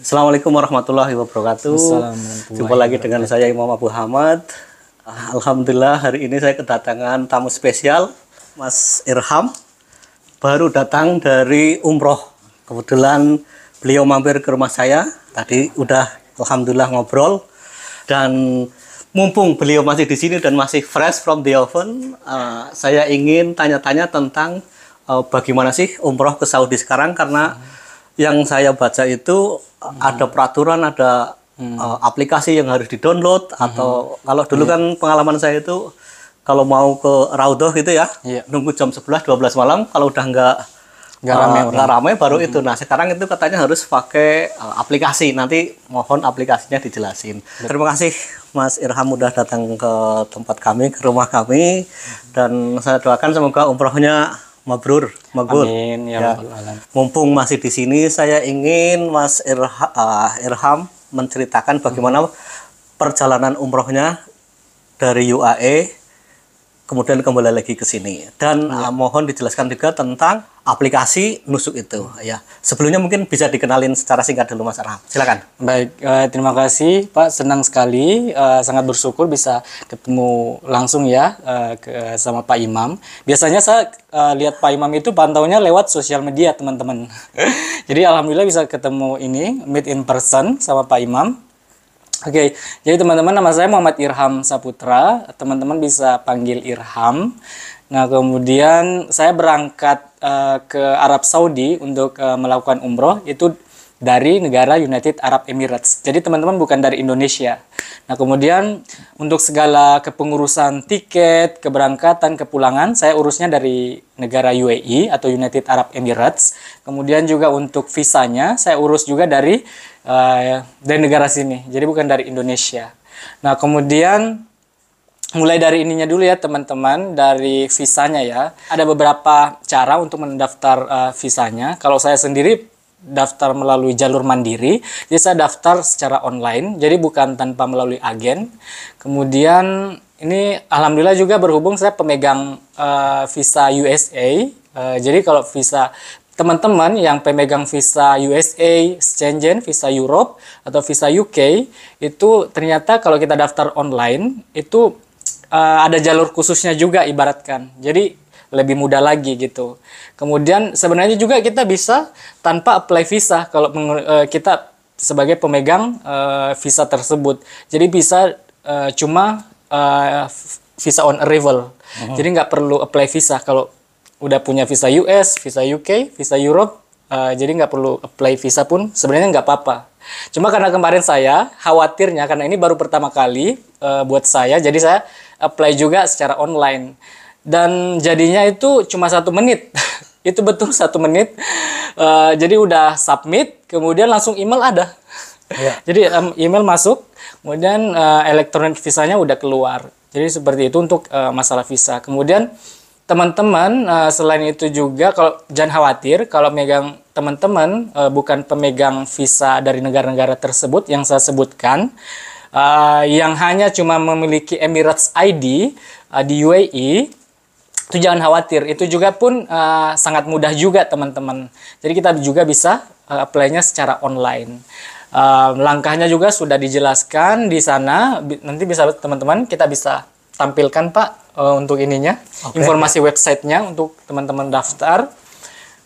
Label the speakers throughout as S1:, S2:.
S1: Assalamualaikum warahmatullahi wabarakatuh. Jumpa lagi dengan saya Imam Abu Hamad. Alhamdulillah hari ini saya kedatangan tamu spesial Mas Irham. Baru datang dari umroh. Kebetulan beliau mampir ke rumah saya. Tadi udah Alhamdulillah ngobrol. Dan mumpung beliau masih di sini dan masih fresh from the oven, uh, saya ingin tanya-tanya tentang uh, bagaimana sih umroh ke Saudi sekarang karena yang saya baca itu hmm. ada peraturan, ada hmm. uh, aplikasi yang harus di-download hmm. atau kalau dulu yeah. kan pengalaman saya itu kalau mau ke Raudhoh gitu ya, yeah. nunggu jam 11 12 malam kalau udah nggak nggak uh, rame, nggak rame baru hmm. itu. Nah sekarang itu katanya harus pakai uh, aplikasi. Nanti mohon aplikasinya dijelasin. Betul. Terima kasih Mas Irham udah datang ke tempat kami, ke rumah kami, dan saya doakan semoga umrohnya mabrur, mabrur.
S2: Amin ya, ya.
S1: Mumpung masih di sini, saya ingin Mas Irha, uh, Irham menceritakan bagaimana hmm. perjalanan umrohnya dari UAE kemudian kembali lagi ke sini dan ya. uh, mohon dijelaskan juga tentang aplikasi nusuk itu ya. Sebelumnya mungkin bisa dikenalin secara singkat dulu Mas Arham. Silakan.
S2: Baik uh, terima kasih Pak. Senang sekali uh, sangat bersyukur bisa ketemu langsung ya uh, ke, sama Pak Imam. Biasanya saya uh, lihat Pak Imam itu pantaunya lewat sosial media teman-teman. Jadi alhamdulillah bisa ketemu ini meet in person sama Pak Imam. Oke, okay, jadi teman-teman nama saya Muhammad Irham Saputra. Teman-teman bisa panggil Irham. Nah, kemudian saya berangkat uh, ke Arab Saudi untuk uh, melakukan umroh itu dari negara United Arab Emirates. Jadi teman-teman bukan dari Indonesia. Nah kemudian untuk segala kepengurusan tiket, keberangkatan, kepulangan, saya urusnya dari negara UAE atau United Arab Emirates. Kemudian juga untuk visanya, saya urus juga dari uh, dari negara sini. Jadi bukan dari Indonesia. Nah kemudian mulai dari ininya dulu ya teman-teman dari visanya ya. Ada beberapa cara untuk mendaftar uh, visanya. Kalau saya sendiri daftar melalui jalur mandiri. Jadi saya daftar secara online, jadi bukan tanpa melalui agen. Kemudian ini alhamdulillah juga berhubung saya pemegang uh, visa USA. Uh, eh, jadi kalau visa teman-teman yang pemegang visa USA, Schengen, visa Europe atau visa UK itu ternyata kalau kita daftar online itu uh, ada jalur khususnya juga ibaratkan. Jadi lebih mudah lagi gitu. Kemudian sebenarnya juga kita bisa tanpa apply visa kalau uh, kita sebagai pemegang uh, visa tersebut. Jadi bisa uh, cuma uh, visa on arrival. Uh-huh. Jadi nggak perlu apply visa kalau udah punya visa US, visa UK, visa Europe. Uh, jadi nggak perlu apply visa pun sebenarnya nggak apa-apa. Cuma karena kemarin saya khawatirnya karena ini baru pertama kali uh, buat saya, jadi saya apply juga secara online. Dan jadinya itu cuma satu menit. Itu betul satu menit. Uh, jadi udah submit kemudian langsung email ada. Ya. jadi um, email masuk kemudian uh, elektronik visanya udah keluar. Jadi seperti itu untuk uh, masalah visa. Kemudian teman-teman uh, selain itu juga kalau jangan khawatir kalau megang teman-teman uh, bukan pemegang visa dari negara-negara tersebut yang saya sebutkan uh, yang hanya cuma memiliki Emirates ID uh, di UAE itu jangan khawatir. Itu juga pun uh, sangat mudah juga teman-teman. Jadi kita juga bisa uh, apply-nya secara online. Uh, langkahnya juga sudah dijelaskan di sana. Nanti bisa teman-teman kita bisa tampilkan pak uh, untuk ininya okay. informasi websitenya untuk teman-teman daftar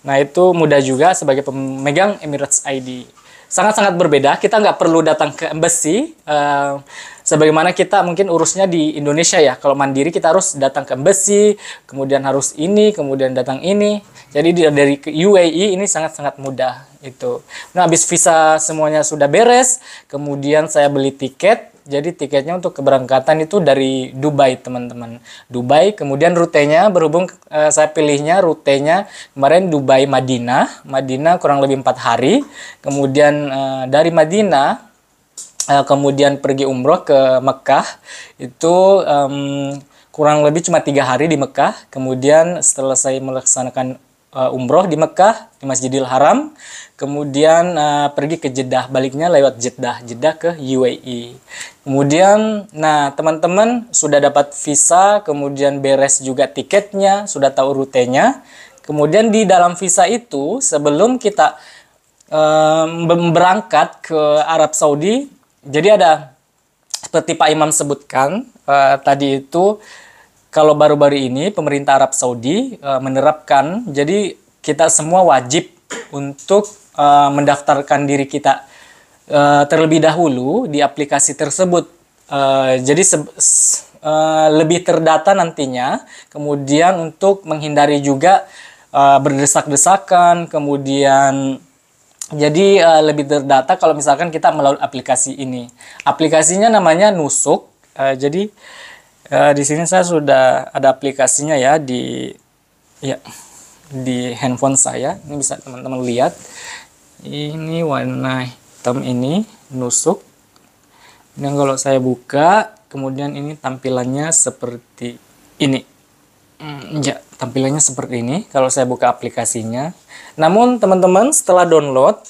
S2: nah itu mudah juga sebagai pemegang Emirates ID sangat-sangat berbeda. Kita nggak perlu datang ke embassy. Uh, sebagaimana kita mungkin urusnya di Indonesia ya. Kalau mandiri kita harus datang ke embassy, kemudian harus ini, kemudian datang ini. Jadi dari UAE ini sangat-sangat mudah itu. Nah, habis visa semuanya sudah beres, kemudian saya beli tiket jadi tiketnya untuk keberangkatan itu dari Dubai teman-teman. Dubai kemudian rutenya berhubung uh, saya pilihnya rutenya kemarin Dubai Madinah. Madinah kurang lebih empat hari. Kemudian uh, dari Madinah uh, kemudian pergi umroh ke Mekah itu um, kurang lebih cuma tiga hari di Mekah. Kemudian setelah saya melaksanakan uh, umroh di Mekah di Masjidil Haram. Kemudian uh, pergi ke Jeddah baliknya lewat Jeddah Jeddah ke UAE kemudian nah teman-teman sudah dapat visa kemudian beres juga tiketnya sudah tahu rutenya. Kemudian di dalam visa itu sebelum kita uh, berangkat ke Arab Saudi, jadi ada seperti Pak Imam sebutkan uh, tadi itu kalau baru-baru ini pemerintah Arab Saudi uh, menerapkan jadi kita semua wajib untuk uh, mendaftarkan diri kita uh, terlebih dahulu di aplikasi tersebut. Uh, jadi uh, lebih terdata nantinya. Kemudian untuk menghindari juga uh, berdesak-desakan, kemudian jadi uh, lebih terdata kalau misalkan kita melalui aplikasi ini. Aplikasinya namanya Nusuk. Uh, jadi uh, di sini saya sudah ada aplikasinya ya di ya di handphone saya. Ini bisa teman-teman lihat. Ini warna hitam ini Nusuk. Dan kalau saya buka, kemudian ini tampilannya seperti ini. Hmm, ya, tampilannya seperti ini kalau saya buka aplikasinya. Namun teman-teman setelah download,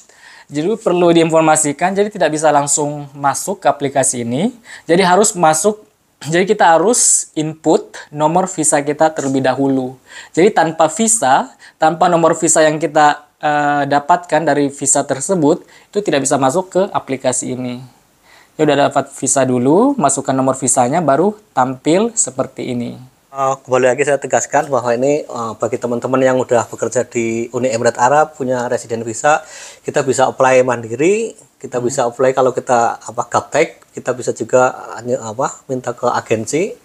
S2: jadi perlu diinformasikan, jadi tidak bisa langsung masuk ke aplikasi ini. Jadi harus masuk, jadi kita harus input nomor visa kita terlebih dahulu. Jadi tanpa visa, tanpa nomor visa yang kita uh, dapatkan dari visa tersebut, itu tidak bisa masuk ke aplikasi ini. Ya udah dapat visa dulu, masukkan nomor visanya, baru tampil seperti ini.
S1: Uh, kembali lagi saya tegaskan bahwa ini uh, bagi teman-teman yang udah bekerja di Uni Emirat Arab punya residen visa, kita bisa apply mandiri, kita hmm. bisa apply kalau kita apa gaptek, kita bisa juga uh, apa minta ke agensi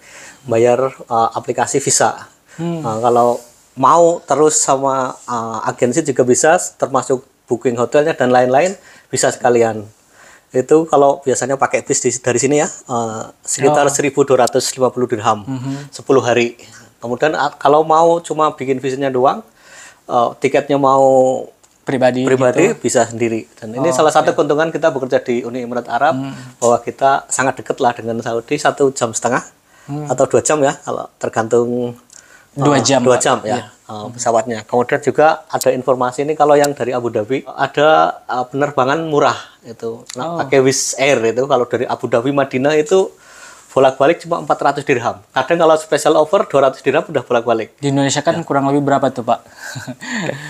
S1: bayar uh, aplikasi visa. Hmm. Uh, kalau mau terus sama uh, agensi juga bisa termasuk booking hotelnya dan lain-lain bisa sekalian itu kalau biasanya pakai bis di, dari sini ya uh, sekitar oh. 1250 dirham mm -hmm. 10 hari kemudian kalau mau cuma bikin visitnya doang uh, tiketnya mau
S2: pribadi
S1: pribadi gitu. bisa sendiri dan ini oh, salah satu keuntungan kita bekerja di Uni Emirat Arab hmm. bahwa kita sangat dekat lah dengan Saudi satu jam setengah hmm. atau dua jam ya kalau tergantung
S2: dua uh, jam
S1: dua jam ya, ya. Uh, pesawatnya kemudian juga ada informasi ini kalau yang dari Abu Dhabi ada uh, penerbangan murah itu nah, oh. pakai Wizz Air itu kalau dari Abu Dhabi Madinah itu bolak-balik cuma 400 dirham. Kadang kalau special offer 200 dirham udah bolak-balik.
S2: Di Indonesia kan ya. kurang lebih berapa tuh, Pak?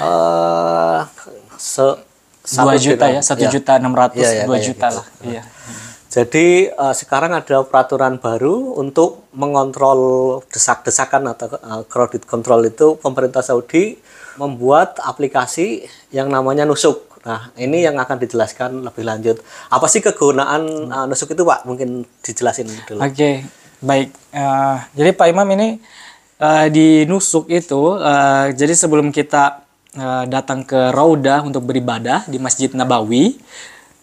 S1: uh, se
S2: 2 juta dirham. ya, 1 ya. juta 600, ya, ya, 2 juta gitu. lah. Iya.
S1: Jadi uh, sekarang ada peraturan baru untuk mengontrol desak-desakan atau uh, crowded control itu pemerintah Saudi membuat aplikasi yang namanya Nusuk. Nah, ini yang akan dijelaskan lebih lanjut. Apa sih kegunaan uh, Nusuk itu, Pak? Mungkin dijelasin
S2: dulu. Oke, okay. baik. Uh, jadi Pak Imam ini uh, di Nusuk itu, uh, jadi sebelum kita uh, datang ke Raudah untuk beribadah di Masjid Nabawi,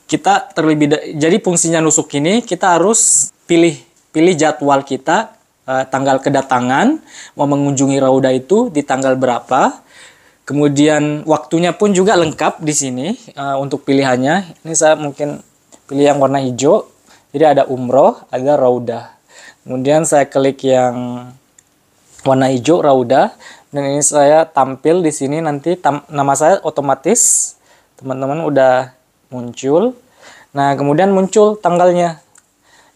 S2: kita terlebih jadi fungsinya nusuk ini kita harus pilih pilih jadwal kita uh, tanggal kedatangan mau mengunjungi rauda itu di tanggal berapa kemudian waktunya pun juga lengkap di sini uh, untuk pilihannya. Ini saya mungkin pilih yang warna hijau. Jadi ada umroh ada rauda kemudian saya klik yang warna hijau rauda dan ini saya tampil di sini nanti. Nama saya otomatis. Teman-teman udah muncul. Nah, kemudian muncul tanggalnya.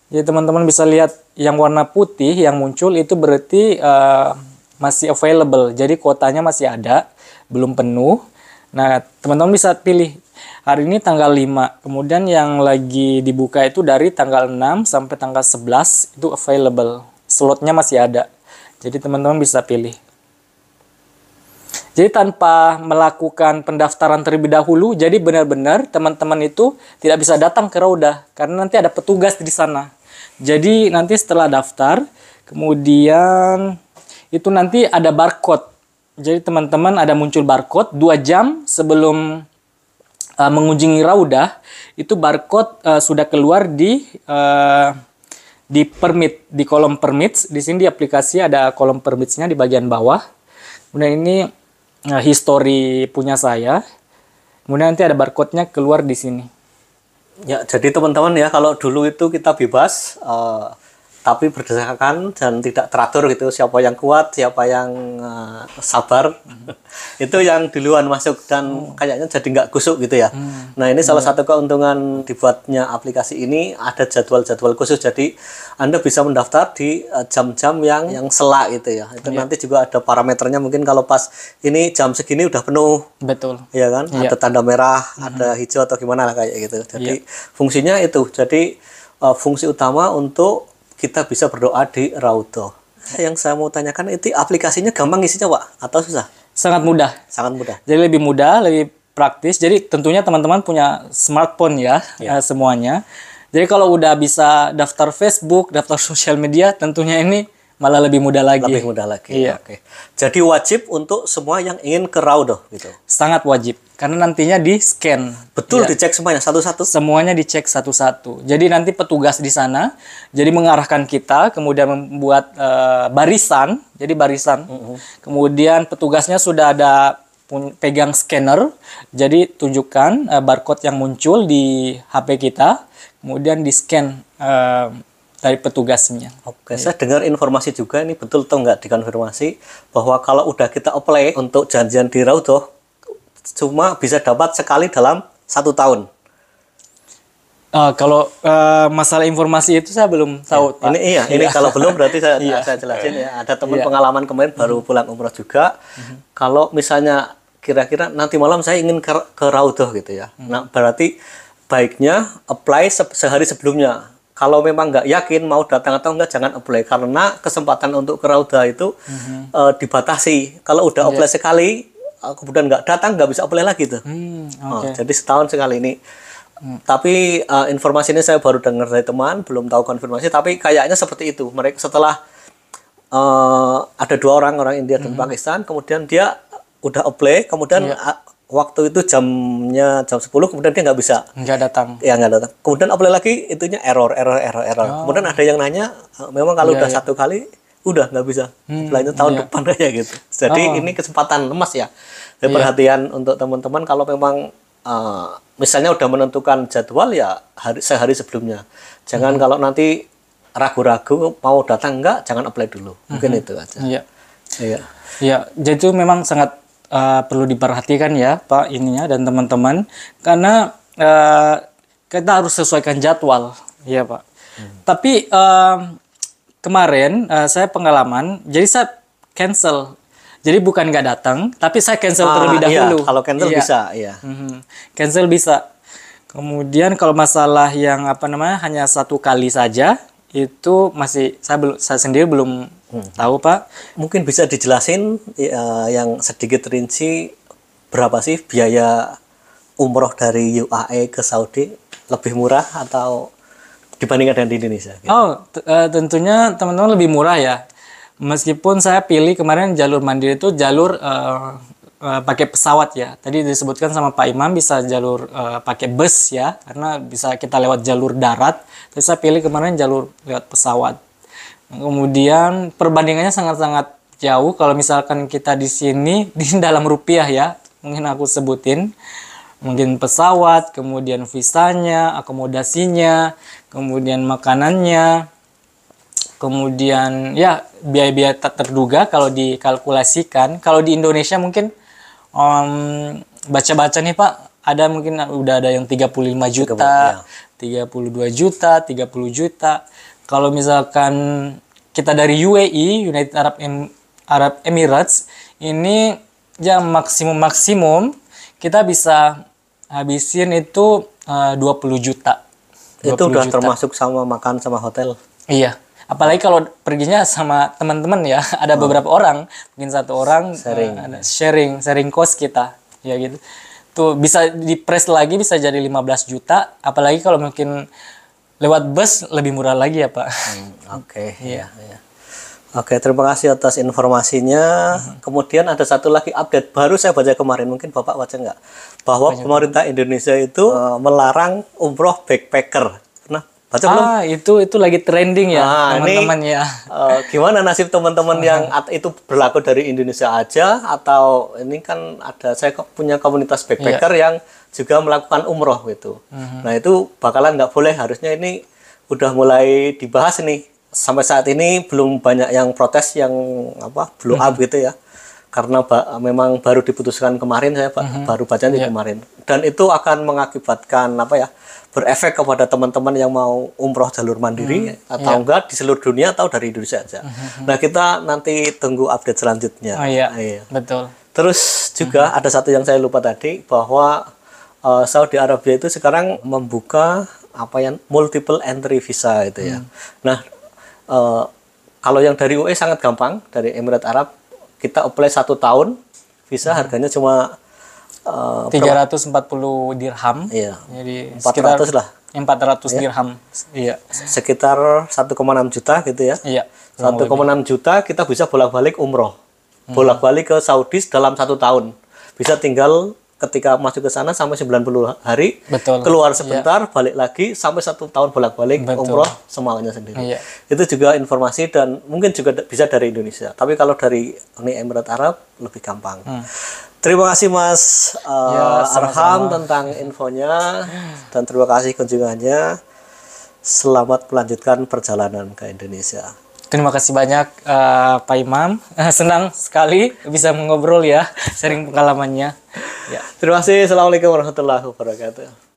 S2: Jadi teman-teman bisa lihat yang warna putih yang muncul itu berarti uh, masih available. Jadi kuotanya masih ada, belum penuh. Nah, teman-teman bisa pilih hari ini tanggal 5. Kemudian yang lagi dibuka itu dari tanggal 6 sampai tanggal 11 itu available. Slotnya masih ada. Jadi teman-teman bisa pilih. Jadi tanpa melakukan pendaftaran terlebih dahulu, jadi benar-benar teman-teman itu tidak bisa datang ke Rauda karena nanti ada petugas di sana. Jadi nanti setelah daftar, kemudian itu nanti ada barcode. Jadi teman-teman ada muncul barcode dua jam sebelum uh, mengunjungi Rauda, itu barcode uh, sudah keluar di uh, di permit di kolom permits. Di sini di aplikasi ada kolom permitsnya di bagian bawah. Kemudian ini uh, history punya saya. Kemudian nanti ada barcode-nya keluar di sini.
S1: Ya, jadi teman-teman ya kalau dulu itu kita bebas uh, tapi berdasarkan dan tidak teratur gitu siapa yang kuat siapa yang uh, sabar itu yang duluan masuk dan kayaknya jadi nggak kusuk gitu ya. Nah ini salah satu keuntungan dibuatnya aplikasi ini ada jadwal-jadwal khusus. Jadi anda bisa mendaftar di uh, jam-jam yang yang selak gitu ya. Itu nanti juga ada parameternya. Mungkin kalau pas ini jam segini udah penuh.
S2: Betul.
S1: Ya kan? Ada tanda merah ada hijau atau gimana lah kayak gitu. Jadi fungsinya itu. Jadi uh, fungsi utama untuk kita bisa berdoa di Raudhah. Yang saya mau tanyakan itu aplikasinya gampang isinya Pak atau susah?
S2: sangat mudah
S1: Sangat mudah.
S2: jadi lebih mudah lebih praktis jadi tentunya teman-teman punya smartphone ya eh, semuanya jadi kalau udah bisa daftar Facebook daftar sosial media tentunya ini malah lebih mudah lagi
S1: Lebih mudah lagi.
S2: Iya.
S1: Oke. Jadi wajib untuk semua yang ingin ke Raudhah gitu.
S2: sangat wajib karena nantinya di scan
S1: Betul dicek semuanya satu-satu.
S2: semuanya dicek satu-satu. Jadi nanti petugas di sana jadi mengarahkan kita, kemudian membuat eh, barisan, jadi barisan. Kemudian petugasnya sudah ada pegang scanner, jadi tunjukkan eh, barcode yang muncul di HP kita, kemudian di scan eh, dari petugasnya.
S1: Oke, saya dengar informasi juga ini betul atau enggak dikonfirmasi bahwa kalau udah kita apply untuk janjian di Raudhah cuma bisa dapat sekali dalam satu tahun.
S2: Eh, kalau eh, masalah informasi itu saya belum tahu. Pak.
S1: Ini iya, ini kalau belum berarti saya saya jelasin ya. Ada teman pengalaman kemarin baru pulang umroh juga. Kalau misalnya kira-kira nanti malam saya ingin ke, ke Raudhah gitu ya. Nah, berarti baiknya apply se- sehari sebelumnya. Kalau memang nggak yakin mau datang atau enggak jangan apply karena kesempatan untuk ke Raudhah itu eh, dibatasi. Kalau udah apply sekali eh, kemudian nggak datang nggak bisa apply lagi tuh.
S2: Hmm,
S1: Oh, jadi setahun sekali ini. Tapi uh, informasi ini saya baru dengar dari teman, belum tahu konfirmasi. Tapi kayaknya seperti itu. Mereka setelah uh, ada dua orang orang India dan Pakistan, kemudian dia udah apply, kemudian uh, waktu itu jamnya jam 10, kemudian dia nggak bisa.
S2: nggak datang.
S1: Ya nggak datang. Kemudian apply lagi, itunya error, error, error, error. Kemudian ada yang nanya, uh, memang kalau udah satu kali, udah nggak bisa. Apply-nya tahun depan aja gitu. Jadi ini kesempatan emas ya. Jadi perhatian untuk teman-teman kalau memang uh, misalnya udah menentukan jadwal ya hari sehari sebelumnya. Jangan kalau nanti ragu-ragu mau datang enggak, jangan apply dulu. Mungkin itu aja.
S2: Iya.
S1: Iya.
S2: Ya, jadi itu memang sangat uh, perlu diperhatikan ya, Pak ininya dan teman-teman, karena uh, kita harus sesuaikan jadwal, ya Pak. Tapi um, kemarin uh, saya pengalaman, jadi saya cancel. Jadi bukan nggak datang, tapi saya cancel terlebih
S1: Ah, iya,
S2: dahulu.
S1: kalau cancel
S2: Iya.
S1: bisa, iya.
S2: Mhm. Cancel bisa. Kemudian kalau masalah yang apa namanya hanya satu kali saja, itu masih saya belum saya sendiri belum tahu Pak.
S1: Mungkin bisa dijelasin ya, yang sedikit rinci berapa sih biaya umroh dari UAE ke Saudi lebih murah atau dibandingkan dengan di Indonesia? gitu?
S2: Oh, eh, tentunya teman-teman lebih murah ya. Meskipun saya pilih kemarin jalur mandiri itu jalur eh, eh, pakai pesawat ya. Tadi disebutkan sama Pak Imam bisa jalur eh, pakai bus ya, karena bisa kita lewat jalur darat. Tapi saya pilih kemarin jalur lewat pesawat. Kemudian perbandingannya sangat-sangat jauh. Kalau misalkan kita di sini di dalam rupiah ya, mungkin aku sebutin mungkin pesawat, kemudian visanya, akomodasinya, kemudian makanannya, kemudian ya biaya-biaya tak terduga kalau dikalkulasikan. Kalau di Indonesia mungkin em, baca-baca nih Pak, ada mungkin udah ada yang 35 juta, 32 juta, 30 juta. Kalau misalkan kita dari UAE, United Arab Em- Arab Emirates, ini ya maksimum maksimum kita bisa habisin itu eh, 20 juta.
S1: itu udah termasuk sama makan sama hotel.
S2: Iya. Apalagi kalau perginya sama teman-teman ya, ada beberapa orang, mungkin satu orang sharing, ada sharing, sharing cost kita, ya gitu. Tuh bisa di-press lagi bisa jadi 15 juta, apalagi kalau mungkin lewat bus lebih murah lagi ya, Pak.
S1: Oke, iya. iya. Oke, terima kasih atas informasinya. Kemudian ada satu lagi update baru saya baca kemarin, mungkin Bapak baca nggak? Bahwa pemerintah Indonesia itu eh, melarang umroh backpacker. Baca belum?
S2: Ah, itu itu lagi trending ya,
S1: Nah, ini-
S2: teman-teman ya.
S1: Eh, gimana nasib teman-teman yang at- itu berlaku dari Indonesia aja atau ini kan ada saya ko- punya komunitas backpacker yang juga melakukan umroh gitu. Nah itu bakalan nggak boleh harusnya ini udah mulai dibahas nih sampai saat ini belum banyak yang protes yang apa blow up gitu ya karena ba- memang baru diputuskan kemarin saya Pak, baru baca di kemarin dan itu akan mengakibatkan apa ya berefek kepada teman-teman yang mau umroh jalur mandiri atau enggak di seluruh dunia atau dari Indonesia aja. Nah kita nanti tunggu update selanjutnya.
S2: Oh iya.
S1: Iya.
S2: Betul.
S1: Terus juga ada satu yang saya lupa tadi bahwa eh, Saudi Arabia itu sekarang membuka apa yang multiple entry visa itu ya. Nah eh, kalau yang dari UE sangat gampang dari Emirat Arab kita apply satu tahun visa harganya cuma eh,
S2: 340 dirham.
S1: iya
S2: Jadi
S1: 400 lah
S2: 400 dirham. Iya.
S1: sekitar 1,6 juta gitu ya.
S2: Iya.
S1: 1,6 juta kita bisa bolak-balik umroh. Bolak-balik ke Saudi dalam satu tahun. Bisa tinggal ketika masuk ke sana sampai 90 hari.
S2: Betul.
S1: Keluar sebentar, balik lagi sampai satu tahun bolak-balik umroh semaunya sendiri.
S2: Iya.
S1: Itu juga informasi dan mungkin juga bisa dari Indonesia. Tapi kalau dari Uni Emirat Arab lebih gampang. Terima kasih Mas uh,
S2: Ya,
S1: Arham tentang infonya dan terima kasih kunjungannya. Selamat melanjutkan perjalanan ke Indonesia.
S2: Terima kasih banyak eh, Pak Imam. Senang sekali bisa mengobrol ya, sharing pengalamannya. Ya.
S1: Terima kasih. Assalamualaikum warahmatullahi wabarakatuh.